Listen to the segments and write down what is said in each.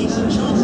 Jason Johnson,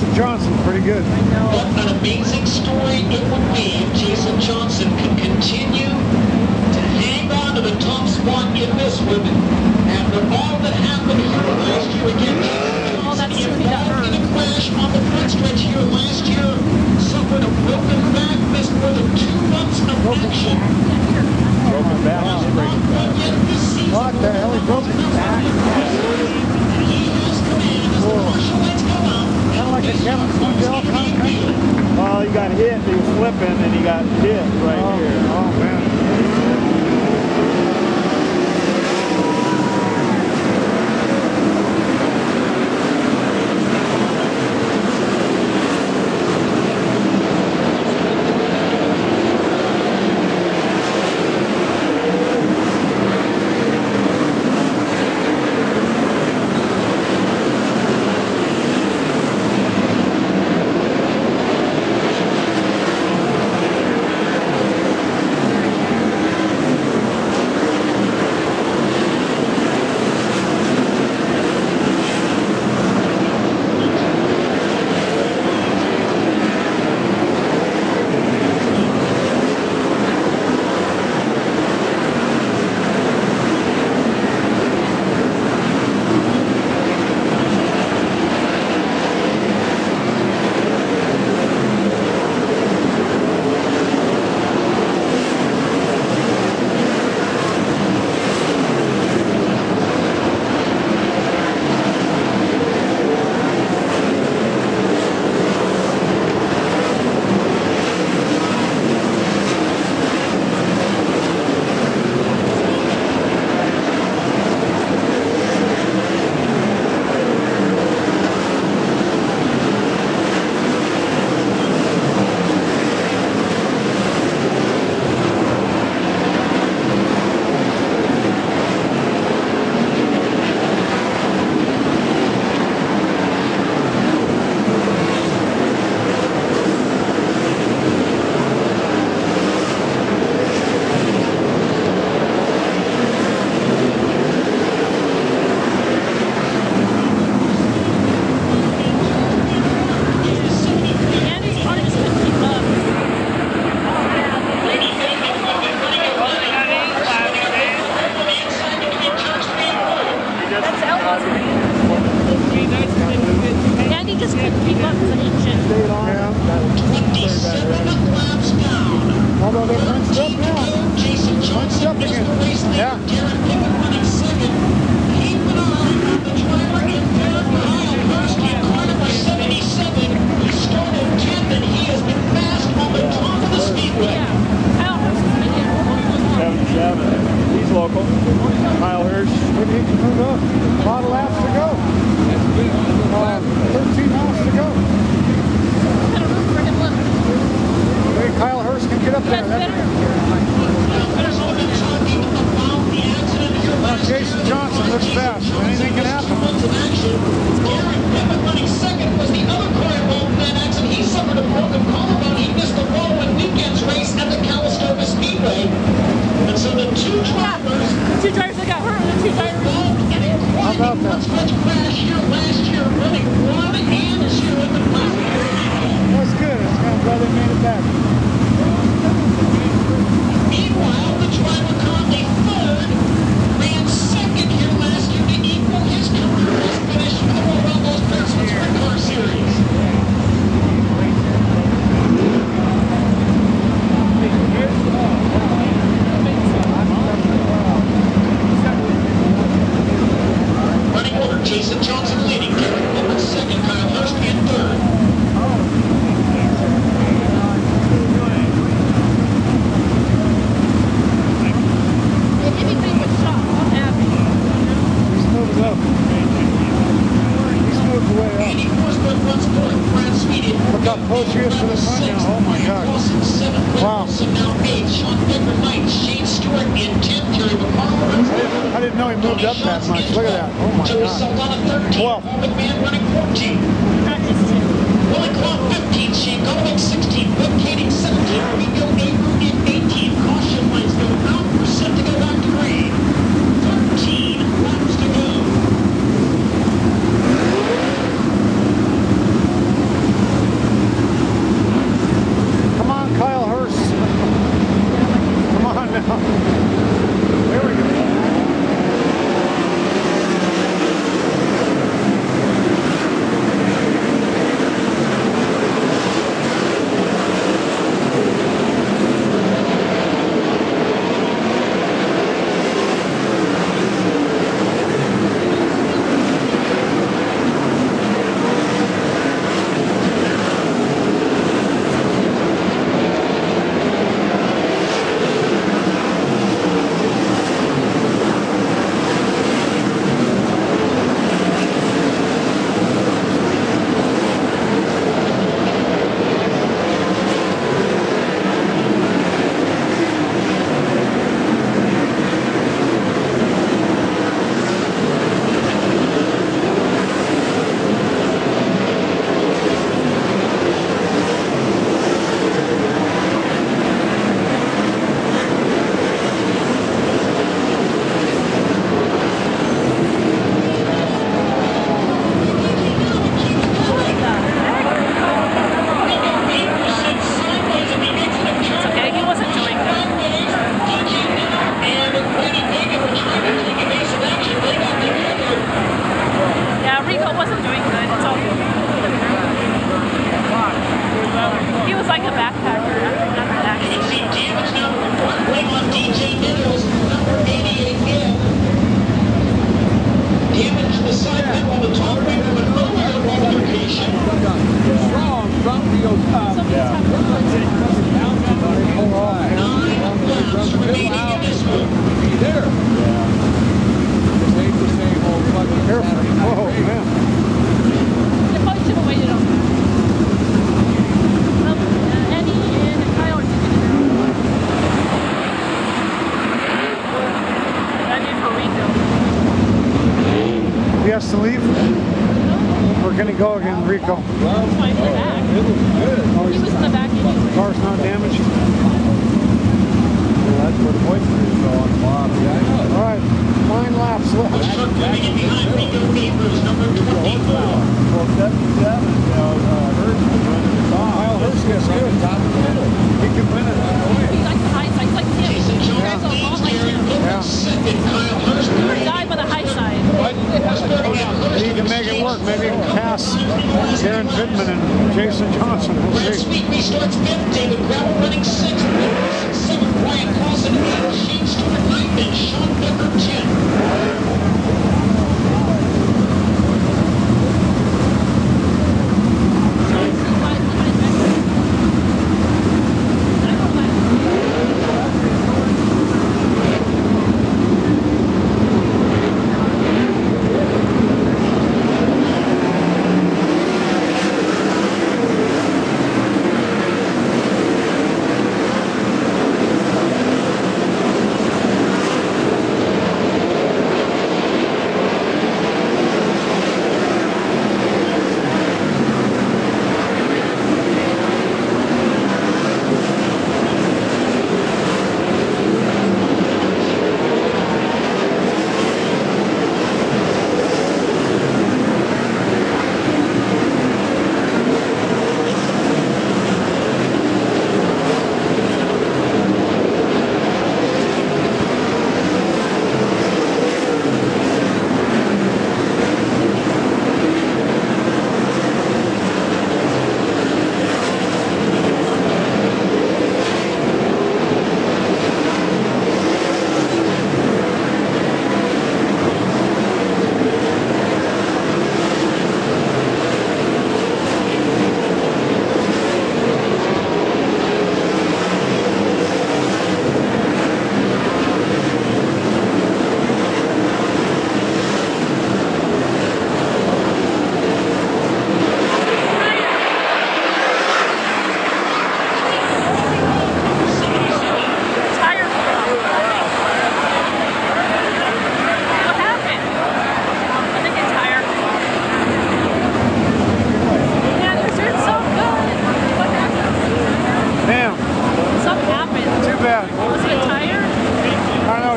Jason Johnson's pretty good. What an amazing story it would be if Jason Johnson could continue to hang on to the top spot in this women. After all that happened here last year again, Oh, that's he true. He got involved in a crash on the front stretch here last year, suffered a broken back, missed more than two months of action. Broken back. Not done yet. What the hell? He broke his back. He has command as the marshal lights go out. Kind of like a Kevin kind of country. Well, he got hit. He was flipping, and he got hit right Oh, here. oh man. the two drivers that got hurt the two drivers. How about that? That's good. My brother made it back. Meanwhile, the driver called to the side yeah. the top of from the top. Yeah. There. Yeah. The same old fucking airplane. to leave? We're gonna go again, Rico. Well, oh, it was good. He was in the back anyway. Car's not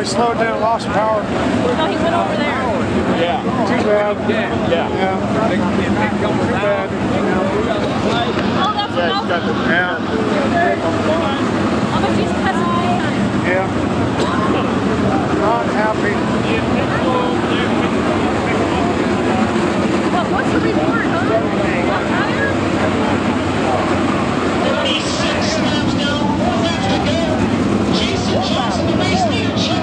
really slowed down, lost power. No, he went over there. Yeah. Too bad. Yeah. Yeah. yeah. Too bad. Oh, that's yeah, got the yeah. Oh, but she's cussing. Yeah. Not happy. What's the report, huh? To go. Jason Johnson, the base near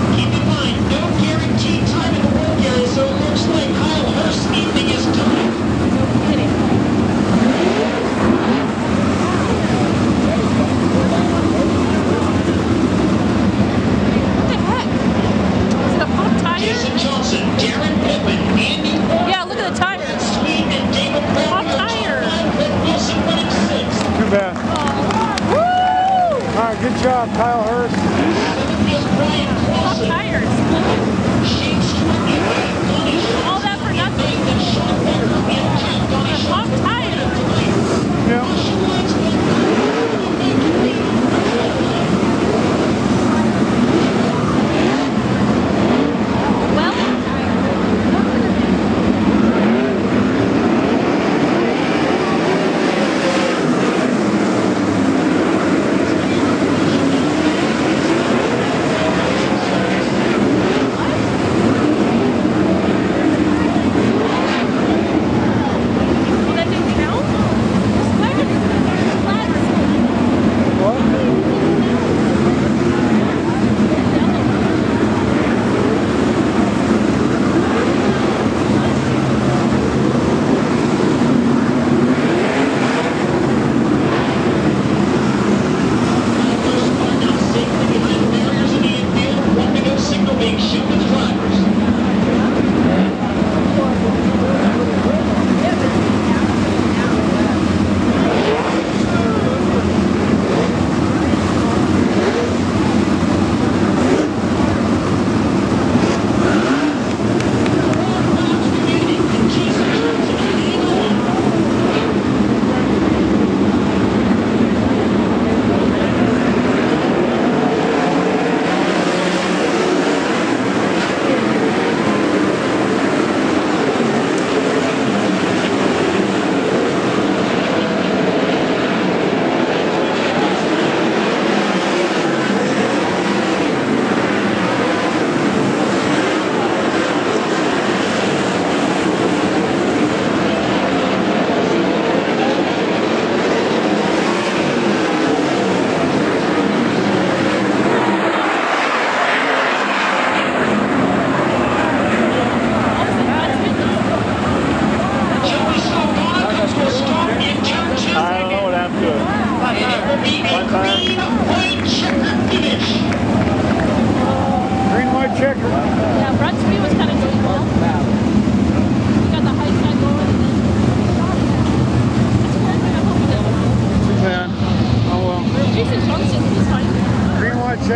Good job, Kyle Hirst. Tires. All that for nothing.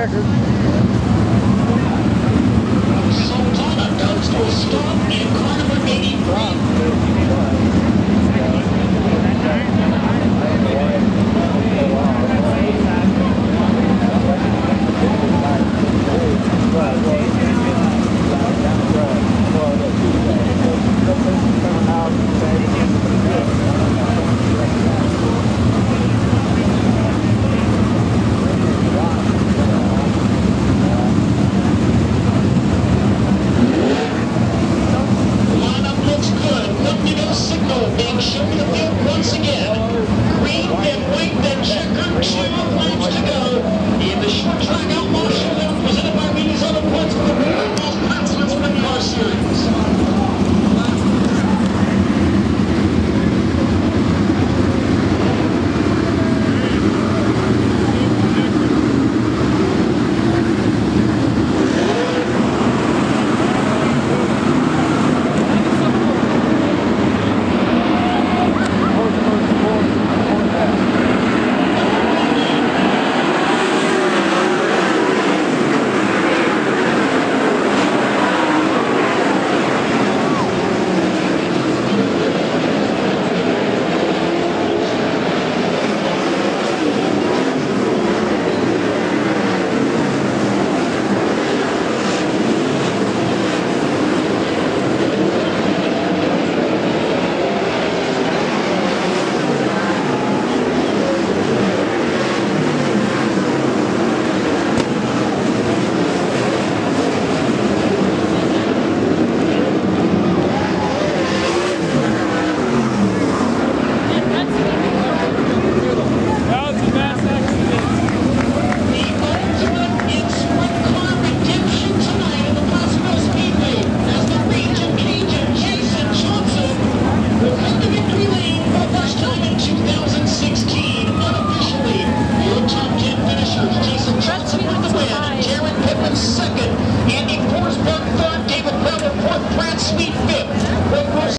Caraca.